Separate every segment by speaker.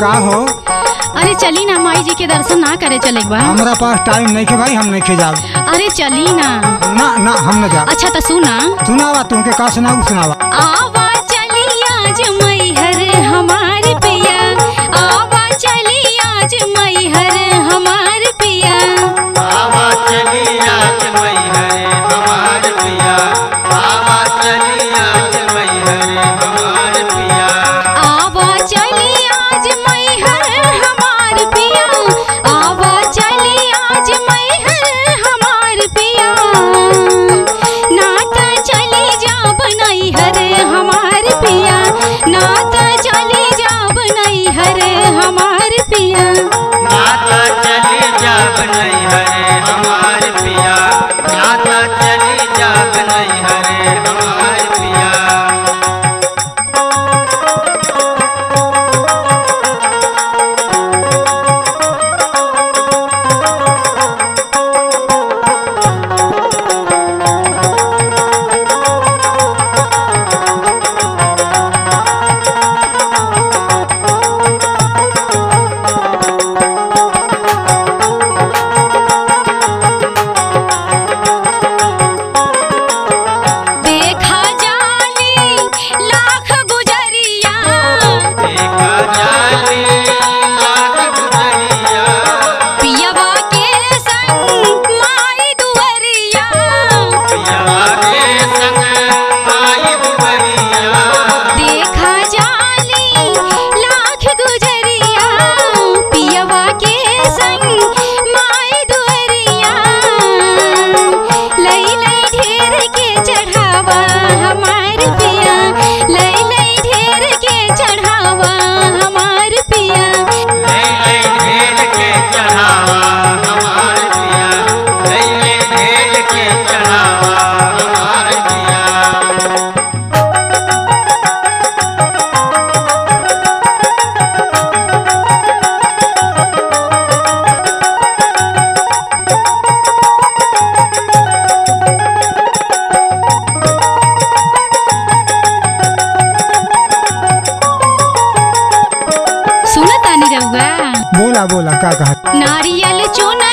Speaker 1: का हो?
Speaker 2: चली ना माई जी के दर्शन ना करे चले
Speaker 1: हमरा पास टाइम नहीं के भाई हम नहीं के जाब
Speaker 2: अरे चली ना।
Speaker 1: ना ना हम न जाब।
Speaker 2: अच्छा तो सुना
Speaker 1: सुनावा तुमके का सुनाऊ सुनावा।
Speaker 2: आवा चली आज मैहर हमार पिया। आवा चली आज मैहर हमार पिया।
Speaker 3: आवा चली आज मैहरे हमार पिया। आवा चली आज
Speaker 2: जाब हरे हमार पिया। नाता चली जाग नहीं हमार पिया चढ़ावा
Speaker 1: बोला बोला का कहा?
Speaker 2: नारियल चुनरी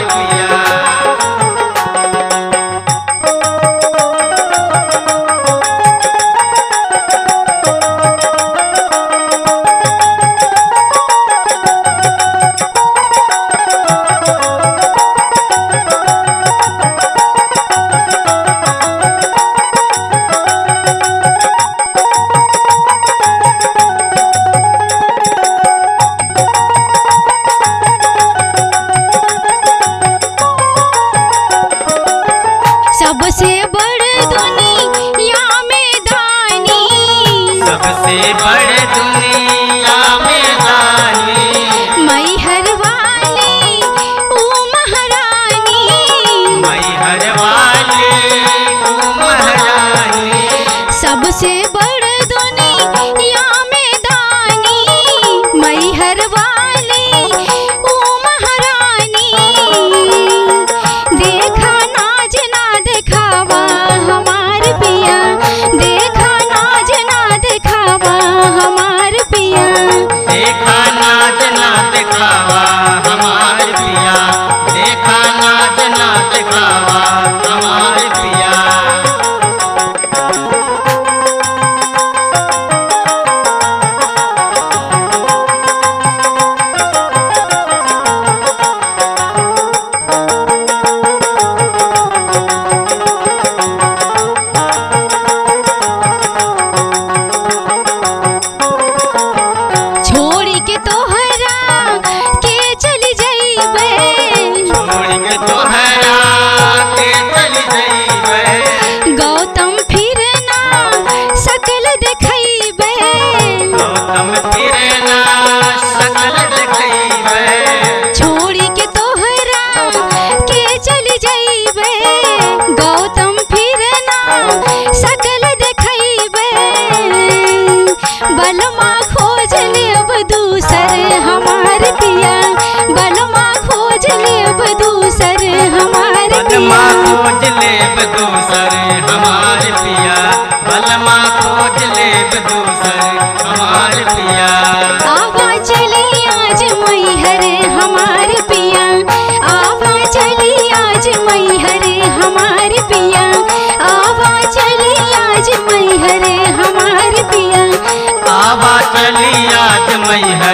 Speaker 2: Hallelujah. से बड़े लेब दूसर हमार पिया। बलमा खोज लेब दूसर हमार पिया। आवा चली आज मैहर हमार पिया। आवा चली आज मैहर हमार पिया। आवा चली आज मैहर हमार पिया।
Speaker 3: आवा चली आज मैहर हमार